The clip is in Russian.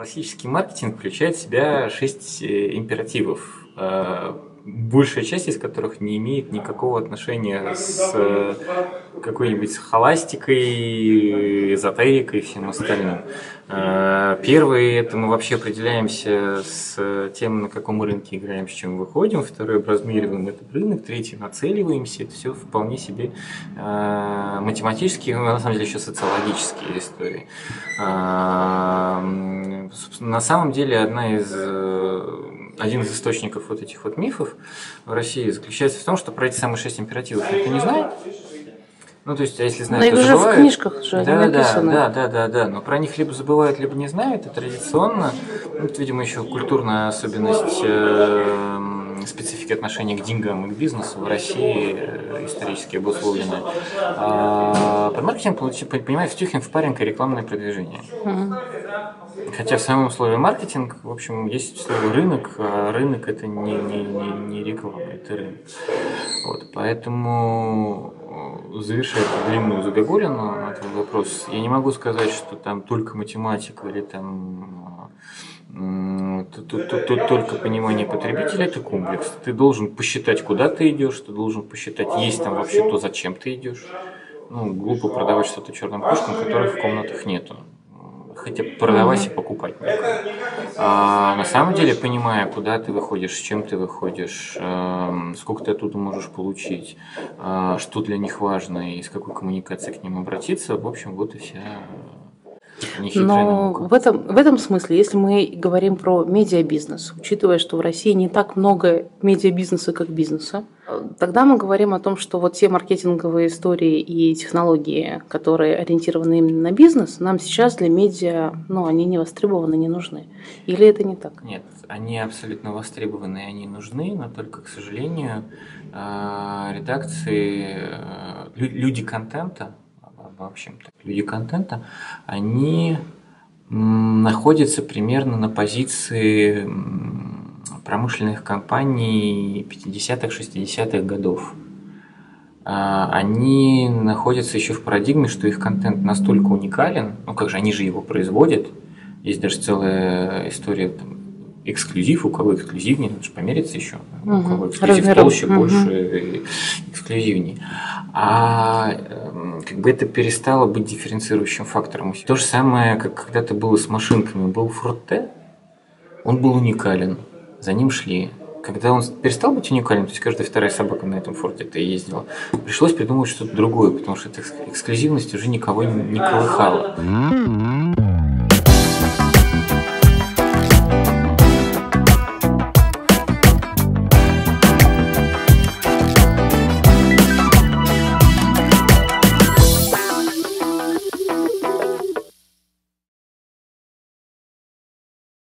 Классический маркетинг включает в себя шесть э, императивов большая часть из которых не имеет никакого отношения с э, какой-нибудь холастикой, эзотерикой и всем остальным. Э, первый – это мы вообще определяемся с тем, на каком рынке играем, с чем выходим. Второй – образмериваем этот рынок. Третий – нацеливаемся. Это все вполне себе э, математические, но на самом деле еще социологические истории. На самом деле одна из один из источников вот этих вот мифов в России заключается в том, что про эти самые шесть императивов никто не знает. Ну, то есть, а если знают, но то уже забывают. в книжках же да, да, да, да, да, да, но про них либо забывают, либо не знают, это традиционно. Ну, это, видимо, еще культурная особенность э, специфики отношения к деньгам и к бизнесу в России э, исторически обусловлены. Под маркетинг понимает Втюхин впаренко рекламное продвижение. Хотя в самом слове маркетинг, в общем, есть слово рынок, а рынок это не, не, не, не реклама, это рынок. Вот, поэтому э, завершая эту длинную загогулину на этот вопрос, я не могу сказать, что там только математика или там Тут, тут, тут, тут только понимание потребителя это комплекс. Ты должен посчитать, куда ты идешь, ты должен посчитать, есть там вообще то, зачем ты идешь. Ну, глупо продавать что-то черным кошкам, которых в комнатах нету. Хотя продавать и покупать А, на самом деле, понимая, куда ты выходишь, с чем ты выходишь, э, сколько ты оттуда можешь получить, э, что для них важно и с какой коммуникацией к ним обратиться, в общем, вот и вся но в этом, в этом смысле, если мы говорим про медиабизнес, учитывая, что в России не так много медиабизнеса, как бизнеса, тогда мы говорим о том, что вот те маркетинговые истории и технологии, которые ориентированы именно на бизнес, нам сейчас для медиа, ну, они не востребованы, не нужны. Или это не так? Нет, они абсолютно востребованы, они нужны, но только, к сожалению, э, редакции, э, люди контента, в общем-то, люди контента, они находятся примерно на позиции промышленных компаний 50-х, 60-х годов. А, они находятся еще в парадигме, что их контент настолько уникален, ну как же, они же его производят. Есть даже целая история там, эксклюзив, у кого эксклюзивнее, надо же помериться еще. Угу. У кого эксклюзив Размером. толще, угу. больше, эксклюзивнее. А эм, как бы это перестало быть дифференцирующим фактором. То же самое, как когда-то было с машинками. Был Фрутте, он был уникален, за ним шли. Когда он перестал быть уникальным, то есть каждая вторая собака на этом форте это ездила, пришлось придумать что-то другое, потому что эта эксклюзивность уже никого не колыхала.